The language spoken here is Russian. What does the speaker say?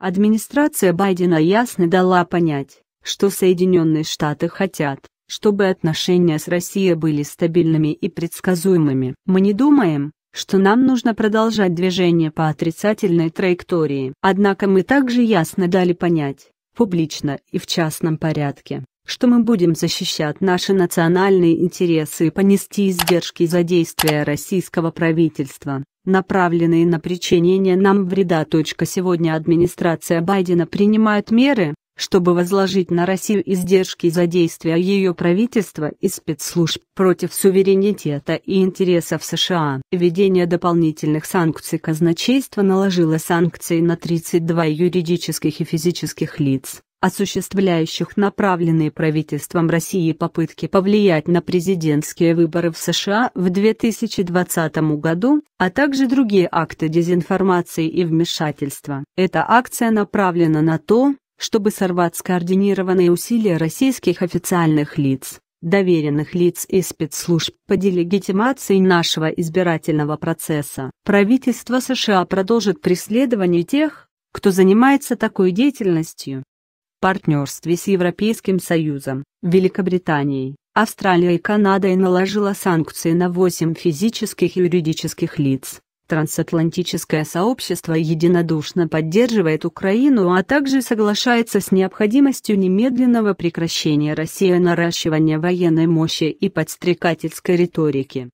Администрация Байдена ясно дала понять, что Соединенные Штаты хотят, чтобы отношения с Россией были стабильными и предсказуемыми. Мы не думаем, что нам нужно продолжать движение по отрицательной траектории. Однако мы также ясно дали понять, публично и в частном порядке, что мы будем защищать наши национальные интересы и понести издержки за действия российского правительства, направленные на причинение нам вреда. Сегодня администрация Байдена принимает меры, чтобы возложить на Россию издержки за действия ее правительства и спецслужб против суверенитета и интересов США. Введение дополнительных санкций казначейство наложило санкции на 32 юридических и физических лиц, осуществляющих направленные правительством России попытки повлиять на президентские выборы в США в 2020 году, а также другие акты дезинформации и вмешательства. Эта акция направлена на то, чтобы сорвать скоординированные усилия российских официальных лиц, доверенных лиц и спецслужб по делегитимации нашего избирательного процесса. Правительство США продолжит преследование тех, кто занимается такой деятельностью. Партнерстве с Европейским Союзом, Великобританией, Австралией и Канадой наложила санкции на 8 физических и юридических лиц, Трансатлантическое сообщество единодушно поддерживает Украину, а также соглашается с необходимостью немедленного прекращения России наращивания военной мощи и подстрекательской риторики.